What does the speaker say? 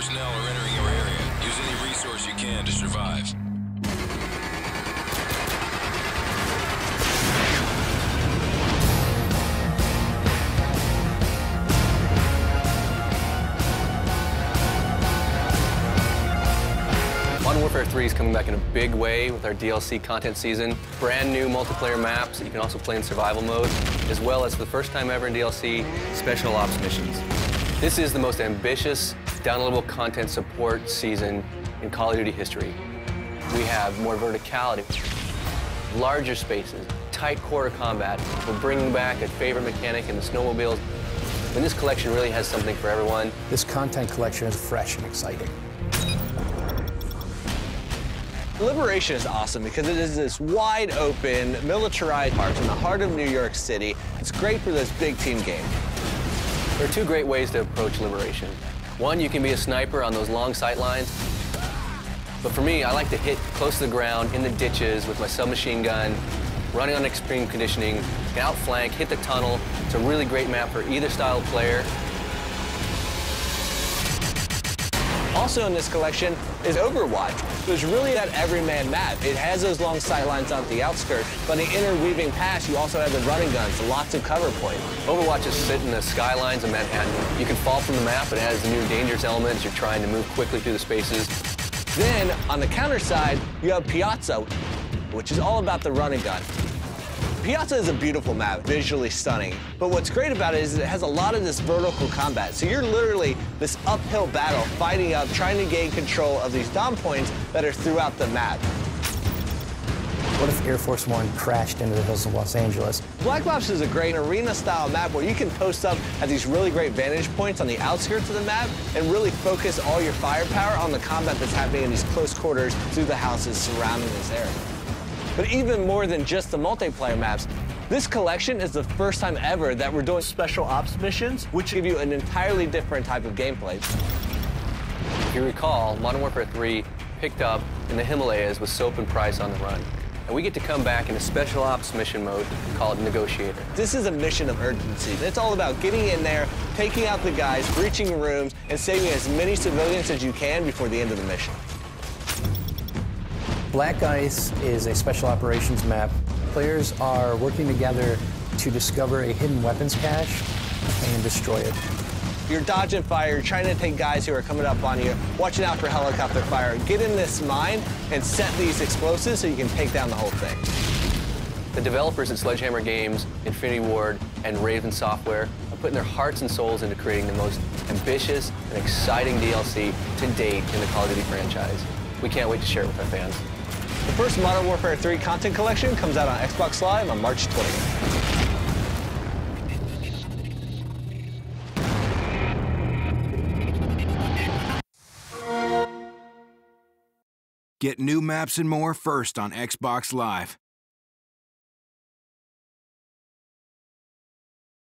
personnel are entering your area. Use any resource you can to survive. Modern Warfare 3 is coming back in a big way with our DLC content season. Brand new multiplayer maps that you can also play in survival mode, as well as for the first time ever in DLC, special ops missions. This is the most ambitious downloadable content support season in Call of Duty history. We have more verticality, larger spaces, tight quarter combat. We're bringing back a favorite mechanic in the snowmobiles. And this collection really has something for everyone. This content collection is fresh and exciting. Liberation is awesome because it is this wide open, militarized park in the heart of New York City. It's great for those big team games. There are two great ways to approach Liberation. One, you can be a sniper on those long sight lines. But for me, I like to hit close to the ground, in the ditches with my submachine gun, running on extreme conditioning, outflank, hit the tunnel. It's a really great map for either style player. Also in this collection is Overwatch. There's really that everyman map. It has those long sight lines on the outskirts, but in interweaving past, you also have the running guns, lots of cover points. Overwatch is set in the skylines of Manhattan. You can fall from the map. It has new dangerous elements. You're trying to move quickly through the spaces. Then, on the counter side, you have Piazza, which is all about the running gun. Piazza is a beautiful map, visually stunning. But what's great about it is it has a lot of this vertical combat. So you're literally this uphill battle, fighting up, trying to gain control of these dom points that are throughout the map. What if Air Force One crashed into the hills of Los Angeles? Black Box is a great arena-style map where you can post up at these really great vantage points on the outskirts of the map and really focus all your firepower on the combat that's happening in these close quarters through the houses surrounding this area. But even more than just the multiplayer maps, this collection is the first time ever that we're doing special ops missions, which give you an entirely different type of gameplay. If you recall, Modern Warfare 3 picked up in the Himalayas with Soap and Price on the run. And we get to come back in a special ops mission mode called Negotiator. This is a mission of urgency. It's all about getting in there, taking out the guys, breaching rooms, and saving as many civilians as you can before the end of the mission. Black Ice is a special operations map. Players are working together to discover a hidden weapons cache and destroy it. You're dodging fire, you're trying to take guys who are coming up on you, watching out for helicopter fire. Get in this mine and set these explosives so you can take down the whole thing. The developers at Sledgehammer Games, Infinity Ward, and Raven Software are putting their hearts and souls into creating the most ambitious and exciting DLC to date in the Call of Duty franchise. We can't wait to share it with our fans. The first Modern Warfare 3 content collection comes out on Xbox Live on March 20th. Get new maps and more first on Xbox Live.